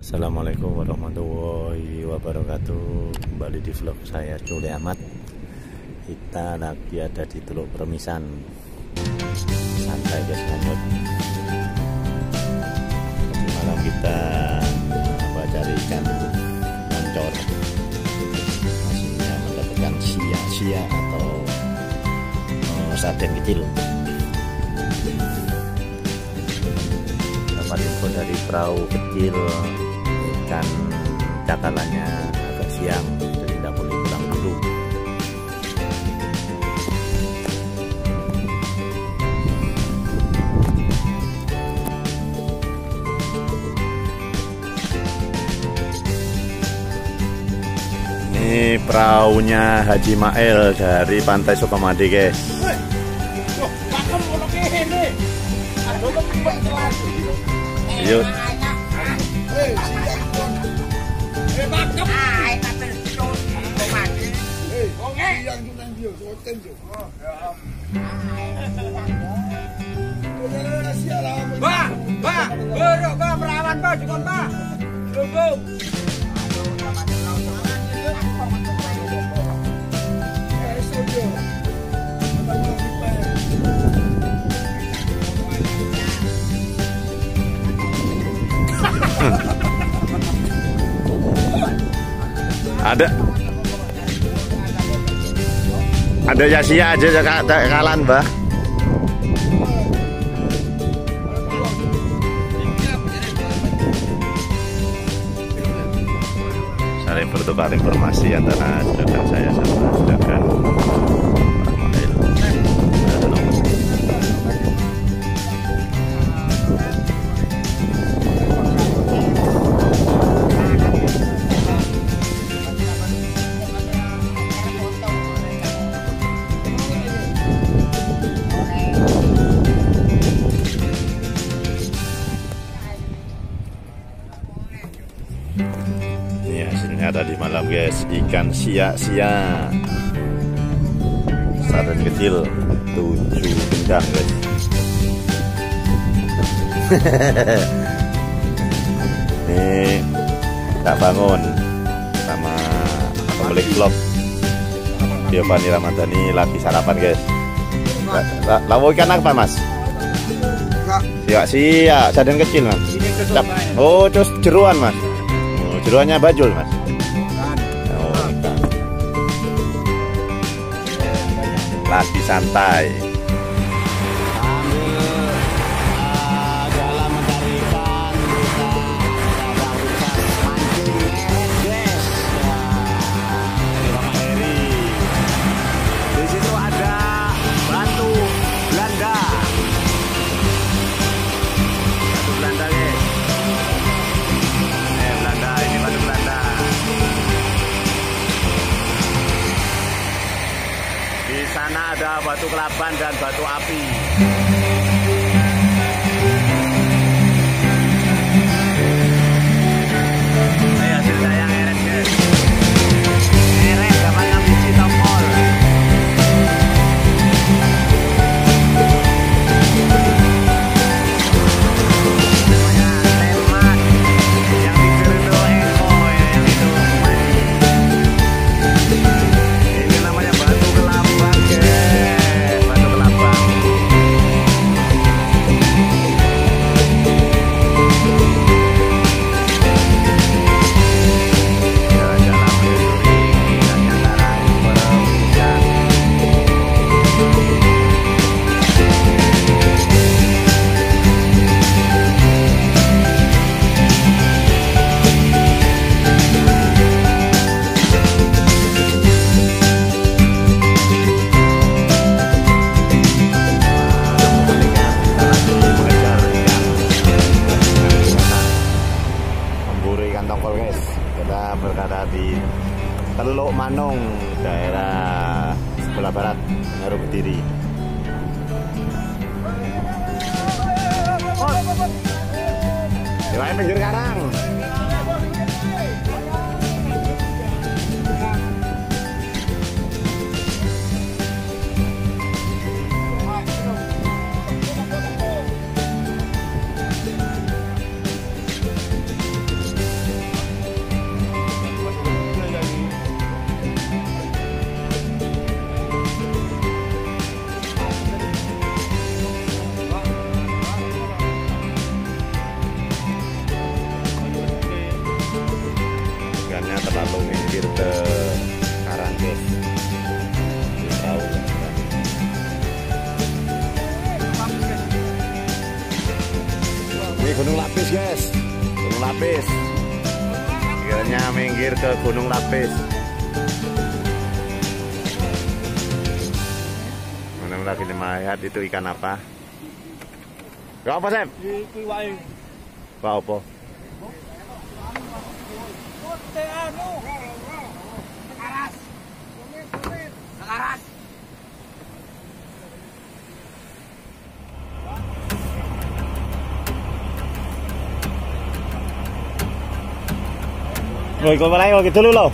Assalamualaikum warahmatullahi wabarakatuh. Kembali di vlog saya Cule Ahmad. Kita lagi ada di Teluk Permisan. Santai guys lanjut. Malam kita apa, cari ikan moncor Hasilnya mendapatkan sia-sia atau uh, sarden kecil. Dapat info dari perahu kecil ikan cakalannya agak siang jadi tidak boleh pulang dulu. Ini perahunya Haji Mael dari Pantai Sukamadi guys yuk Pak, Pak, beruk Pak, perawan Pak, cukup Pak. Tunggu. ada ada ya sia aja ya kalan mbah. Saling bertukar informasi antara sedangkan saya sama sedangkan guys Ikan sia-sia Sarden kecil Tujuh gendang guys. Ini Tak bangun Sama pemilik vlog. Giovanni Ramadhani lagi sarapan guys. La- Lawo ikan apa mas? Siak siak, sarden kecil mas. Oh, terus jeruan mas. Oh, jeruannya bajul mas Lagi santai. Dan batu api. Gunung Lapis guys Gunung Lapis kiranya minggir ke Gunung Lapis mana lagi lihat itu ikan apa Gak apa Sep? Iki wae. Gak apa? Anu. Rồi có vào đây rồi cái thứ lưu lâu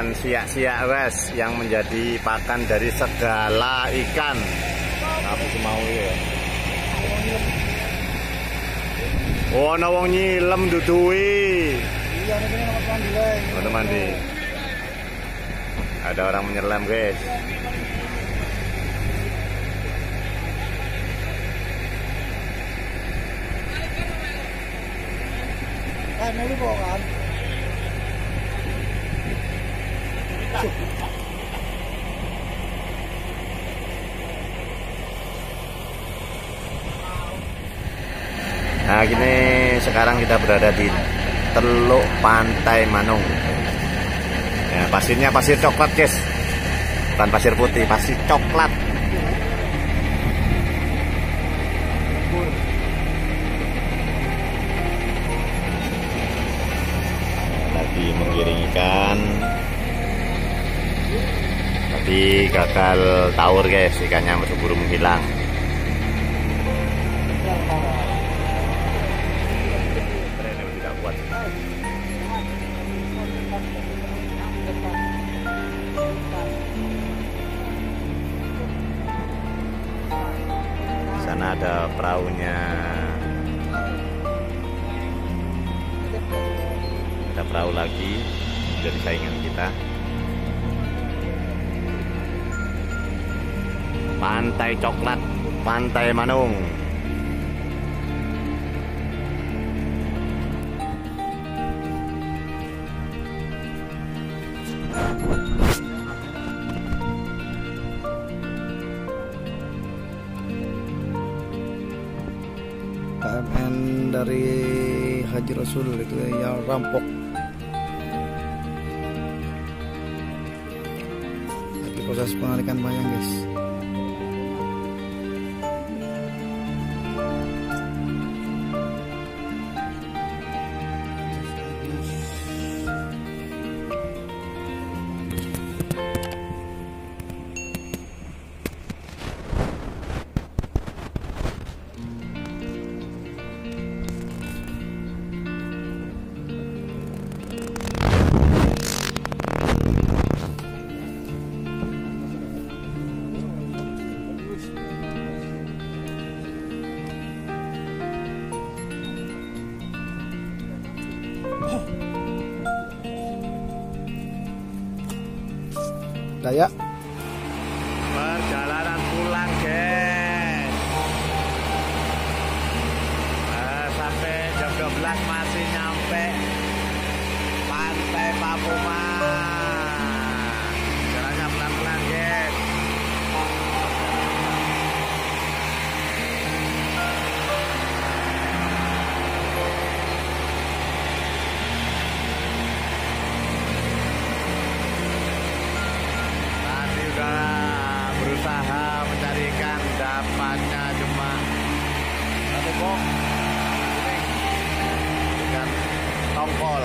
ikan siak-siak res yang menjadi pakan dari segala ikan. Aku semau ya. Oh, ana wong nyilem dudui. Iya, ini mandi. Ada mandi. Ada orang menyelam, guys. Ini kok kan. Nah, gini sekarang kita berada di Teluk Pantai Manung. Ya, pasirnya pasir coklat, guys. Bukan pasir putih, pasir coklat. Lagi menggiring ikan. Tapi gagal tawur, guys. Ikannya berburu menghilang. Pantai Coklat, Pantai Manung. KMN dari Haji Rasul itu yang rampok. Proses pengalikan bayang guys. Dayak perjalanan pulang guys. Nah, sampai jam 12 masih nyampe. Pantai Papuma lombok dengan tongkol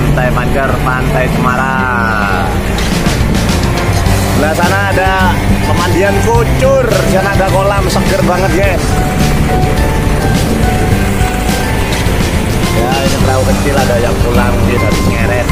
Pantai Manggar, Pantai Semarang. Di sana ada pemandian kucur, di sana ada kolam seger banget guys. Ya ini perahu kecil ada yang pulang dia harus Ngeret.